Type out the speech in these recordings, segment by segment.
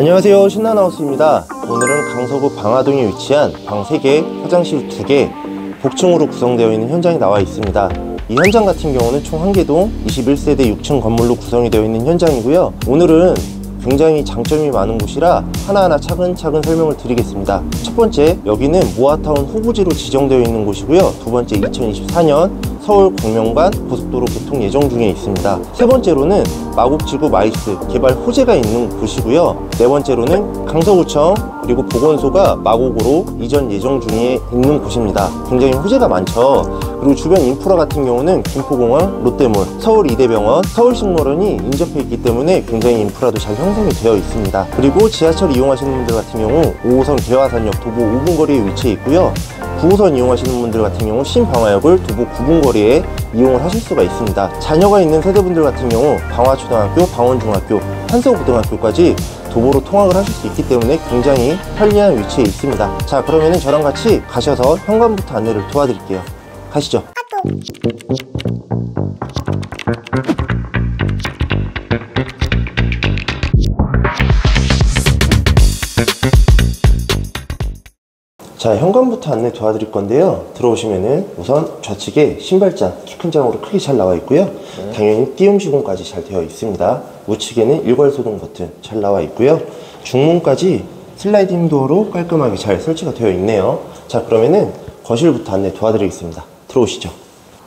안녕하세요. 신나나우스입니다. 오늘은 강서구 방화동에 위치한 방 3개, 화장실 2개, 복층으로 구성되어 있는 현장에 나와 있습니다. 이 현장 같은 경우는 총 1개동 21세대 6층 건물로 구성이 되어 있는 현장이고요. 오늘은 굉장히 장점이 많은 곳이라 하나하나 차근차근 설명을 드리겠습니다. 첫 번째 여기는 모아타운 후보지로 지정되어 있는 곳이고요. 두 번째 2024년 서울 광명간 고속도로 개통 예정 중에 있습니다. 세 번째로는 마곡지구 MICE 개발 호재가 있는 곳이고요. 네 번째로는 강서구청 그리고 보건소가 마곡으로 이전 예정 중에 있는 곳입니다. 굉장히 호재가 많죠. 그리고 주변 인프라 같은 경우는 김포공항, 롯데몰, 서울 이대병원, 서울식물원이 인접해 있기 때문에 굉장히 인프라도 잘 형성이 되어 있습니다. 그리고 지하철 이용하시는 분들 같은 경우 5호선 개화산역 도보 5분 거리에 위치해 있고요. 9호선 이용하시는 분들 같은 경우 신방화역을 도보 9분 거리에 이용을 하실 수가 있습니다. 자녀가 있는 세대분들 같은 경우 방화초등학교, 방원중학교, 한서고등학교까지 도보로 통학을 하실 수 있기 때문에 굉장히 편리한 위치에 있습니다. 자 그러면 저랑 같이 가셔서 현관부터 안내를 도와드릴게요. 가시죠. 자 현관부터 안내 도와드릴 건데요 들어오시면은 우선 좌측에 신발장 키 큰 장으로 크게 잘 나와 있고요 네. 당연히 띄움 시공까지 잘 되어 있습니다 우측에는 일괄 소등 버튼 잘 나와 있고요 중문까지 슬라이딩 도어로 깔끔하게 잘 설치가 되어 있네요 자 그러면은 거실부터 안내 도와드리겠습니다 들어오시죠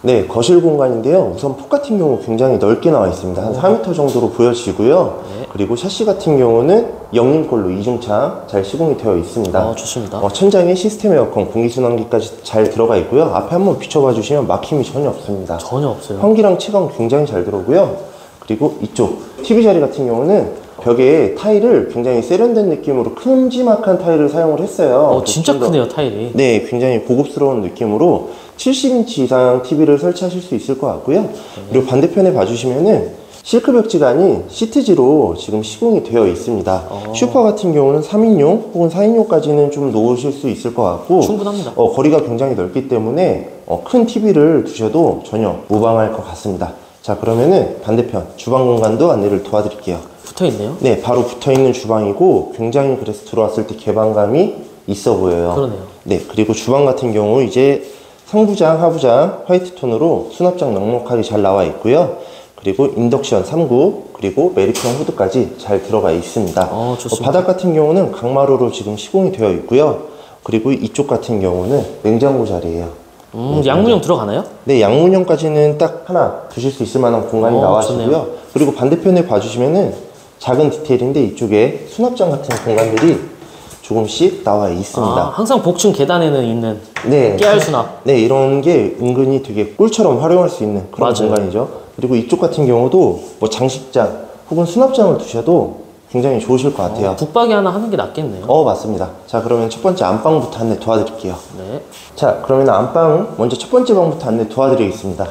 네, 거실 공간인데요. 우선 폭 같은 경우 굉장히 넓게 나와 있습니다. 한 4m 정도로 보여지고요. 네. 그리고 샤시 같은 경우는 영림 걸로 이중창 잘 시공이 되어 있습니다. 아, 좋습니다. 어, 천장에 시스템 에어컨, 공기순환기까지 잘 들어가 있고요. 앞에 한번 비춰봐 주시면 막힘이 전혀 없습니다. 전혀 없어요. 환기랑 채광 굉장히 잘 들어오고요. 그리고 이쪽 TV 자리 같은 경우는 벽에 타일을 굉장히 세련된 느낌으로 큼지막한 타일을 사용을 했어요. 어, 진짜 크네요, 타일이. 네, 굉장히 고급스러운 느낌으로 70인치 이상 TV를 설치하실 수 있을 것 같고요. 그리고 반대편에 봐주시면은 실크 벽지간이 시트지로 지금 시공이 되어 있습니다. 어. 슈퍼 같은 경우는 3인용 혹은 4인용까지는 좀 놓으실 수 있을 것 같고 충분합니다. 어, 거리가 굉장히 넓기 때문에 어, 큰 TV를 두셔도 전혀 무방할 것 같습니다. 자 그러면은 반대편 주방 공간도 안내를 도와드릴게요. 붙어 있네요. 네, 바로 붙어 있는 주방이고 굉장히 그래서 들어왔을 때 개방감이 있어 보여요. 그러네요. 네, 그리고 주방 같은 경우 이제 상부장, 하부장 화이트 톤으로 수납장 넉넉하게 잘 나와 있고요. 그리고 인덕션 3구 그리고 메리평 후드까지 잘 들어가 있습니다. 어, 어, 바닥 같은 경우는 강마루로 지금 시공이 되어 있고요. 그리고 이쪽 같은 경우는 냉장고 자리예요. 음, 네, 양문형 들어가나요? 네, 양문형까지는 딱 하나 두실 수 있을 만한 공간이 어, 나와시고요. 좋네요. 그리고 반대편에 봐주시면은 작은 디테일인데 이쪽에 수납장 같은 공간들이 조금씩 나와 있습니다. 아, 항상 복층 계단에는 있는 네. 깨알 수납. 네, 이런 게 은근히 되게 꿀처럼 활용할 수 있는 그런 맞아요. 공간이죠. 그리고 이쪽 같은 경우도 뭐 장식장 혹은 수납장을 두셔도 굉장히 좋으실 것 같아요. 어, 북박이 하나 하는 게 낫겠네요. 어, 맞습니다. 자, 그러면 첫 번째 안방부터 안내 도와드릴게요. 네. 자, 그러면 안방 먼저 첫 번째 방부터 안내 도와드리겠습니다.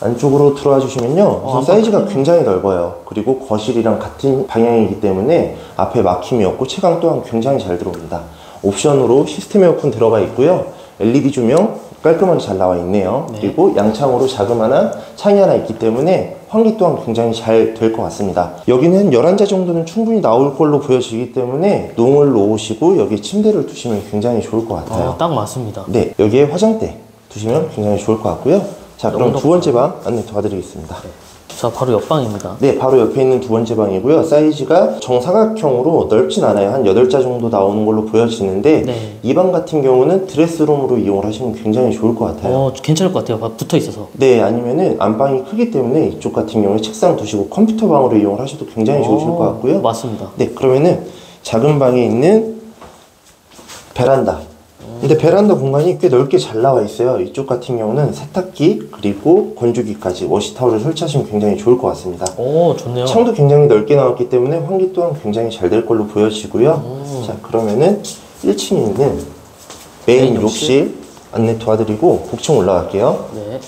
안쪽으로 들어와 주시면요. 어, 사이즈가 굉장히 넓어요. 그리고 거실이랑 같은 방향이기 때문에 앞에 막힘이 없고 채광 또한 굉장히 잘 들어옵니다. 옵션으로 시스템 에어컨 들어가 있고요. LED 조명 깔끔하게 잘 나와 있네요. 네. 그리고 양창으로 자그마한 창이 하나 있기 때문에 환기 또한 굉장히 잘 될 것 같습니다. 여기는 11자 정도는 충분히 나올 걸로 보여지기 때문에 농을 놓으시고 여기 침대를 두시면 굉장히 좋을 것 같아요. 어, 딱 맞습니다. 네, 여기에 화장대 두시면 굉장히 좋을 것 같고요. 자, 그럼 두 번째 방 안내 도와드리겠습니다. 자, 바로 옆방입니다. 네, 바로 옆에 있는 두 번째 방이고요. 사이즈가 정사각형으로 넓진 않아요. 한 8자 정도 나오는 걸로 보여지는데 네. 이 방 같은 경우는 드레스룸으로 이용을 하시면 굉장히 좋을 것 같아요. 어, 괜찮을 것 같아요. 붙어 있어서. 네, 아니면은 안방이 크기 때문에 이쪽 같은 경우에 책상 두시고 컴퓨터 방으로 이용을 하셔도 굉장히 좋으실 어, 것 같고요. 맞습니다. 네, 그러면은 작은 방에 있는 베란다. 근데 베란다 공간이 꽤 넓게 잘 나와 있어요. 이쪽 같은 경우는 세탁기 그리고 건조기까지 워시타워를 설치하시면 굉장히 좋을 것 같습니다. 오, 좋네요. 창도 굉장히 넓게 나왔기 때문에 환기 또한 굉장히 잘 될 걸로 보여지고요. 자, 그러면은 1층에 있는 메인 메인 욕실. 욕실 안내 도와드리고 복층 올라갈게요. 네.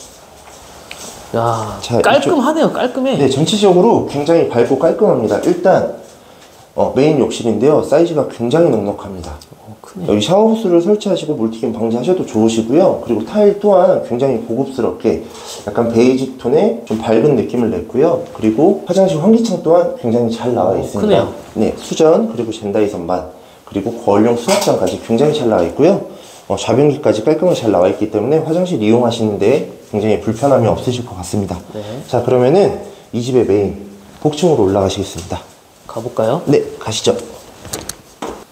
야, 자, 깔끔하네요. 깔끔해. 네, 전체적으로 굉장히 밝고 깔끔합니다. 일단 어, 메인 욕실인데요. 사이즈가 굉장히 넉넉합니다. 어, 크네요. 여기 샤워부스를 설치하시고 물튀김 방지하셔도 좋으시고요. 그리고 타일 또한 굉장히 고급스럽게 약간 베이지 톤의 좀 밝은 느낌을 냈고요. 그리고 화장실 환기창 또한 굉장히 잘 나와 있습니다. 크네요. 네, 수전 그리고 젠다이 선반 그리고 거울용 수납장까지 굉장히 잘 나와 있고요. 어, 좌변기까지 깔끔하게 잘 나와 있기 때문에 화장실 이용하시는데 굉장히 불편함이 없으실 것 같습니다. 네. 자, 그러면은 이 집의 메인 복층으로 올라가시겠습니다. 가볼까요? 네, 가시죠.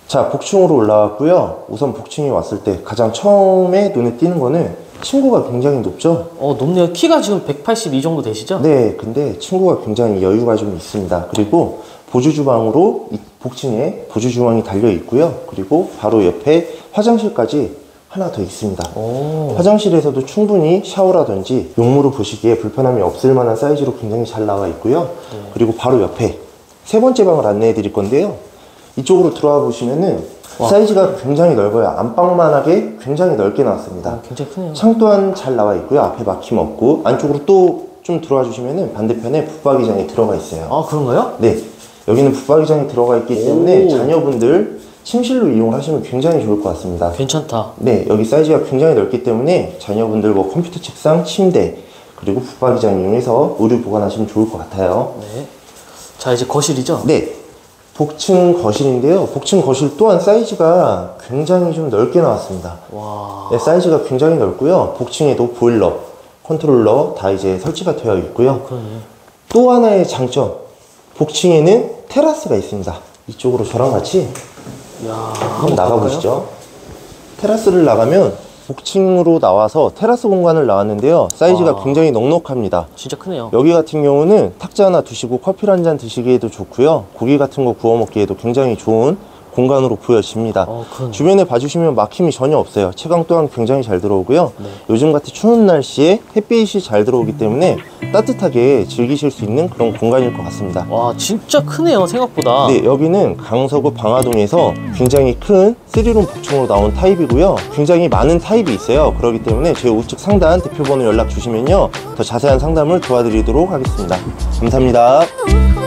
자, 복층으로 올라왔고요. 우선 복층에 왔을 때 가장 처음에 눈에 띄는 거는 층고가 굉장히 높죠? 어, 높네요. 키가 지금 182 정도 되시죠? 네, 근데 층고가 굉장히 여유가 좀 있습니다. 그리고 보조 주방으로 이 복층에 보조 주방이 달려 있고요. 그리고 바로 옆에 화장실까지 하나 더 있습니다. 오. 화장실에서도 충분히 샤워라든지 용무로 보시기에 불편함이 없을 만한 사이즈로 굉장히 잘 나와 있고요. 그리고 바로 옆에 세 번째 방을 안내해 드릴 건데요. 이쪽으로 들어와 보시면은 와. 사이즈가 굉장히 넓어요. 안방만하게 굉장히 넓게 나왔습니다. 어, 굉장히 크네요. 창 또한 잘 나와 있고요. 앞에 막힘 없고 안쪽으로 또 좀 들어와 주시면은 반대편에 붙박이장이 들어가 있어요. 아, 그런가요? 네. 여기는 붙박이장이 들어가 있기 때문에 오. 자녀분들 침실로 이용하시면 굉장히 좋을 것 같습니다. 괜찮다. 네, 여기 사이즈가 굉장히 넓기 때문에 자녀분들 뭐 컴퓨터 책상, 침대, 그리고 붙박이장 이용해서 의류 보관하시면 좋을 것 같아요. 네. 자, 이제 거실이죠? 네, 복층 거실인데요. 복층 거실 또한 사이즈가 굉장히 좀 넓게 나왔습니다. 와. 네, 사이즈가 굉장히 넓고요. 복층에도 보일러, 컨트롤러 다 이제 설치가 되어 있고요. 그러네. 또 하나의 장점, 복층에는 테라스가 있습니다. 이쪽으로 저랑 같이 야, 한번 나가보시죠. 테라스를 나가면 복층으로 나와서 테라스 공간을 나왔는데요. 사이즈가 와. 굉장히 넉넉합니다. 진짜 크네요. 여기 같은 경우는 탁자 하나 두시고 커피 한 잔 드시기에도 좋고요. 고기 같은 거 구워 먹기에도 굉장히 좋은 공간으로 보여집니다. 어. 주변에 봐주시면 막힘이 전혀 없어요. 채광 또한 굉장히 잘 들어오고요. 네. 요즘 같은 추운 날씨에 햇빛이 잘 들어오기 때문에 따뜻하게 즐기실 수 있는 그런 공간일 것 같습니다. 와, 진짜 크네요, 생각보다. 네, 여기는 강서구 방화동에서 굉장히 큰 3룸 복층으로 나온 타입이고요. 굉장히 많은 타입이 있어요. 그렇기 때문에 저희 우측 상단 대표번호 연락 주시면요. 더 자세한 상담을 도와드리도록 하겠습니다. 감사합니다.